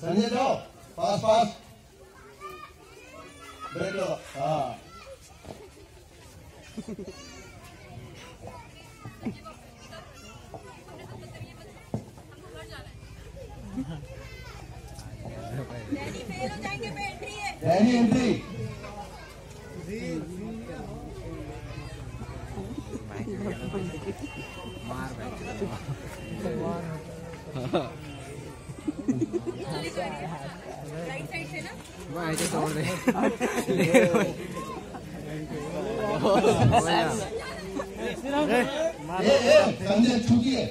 संजय जाओ पास पास ब्रेक लो हाँ Danny entry ऐसे तोड़ दे। संजय छुकी है।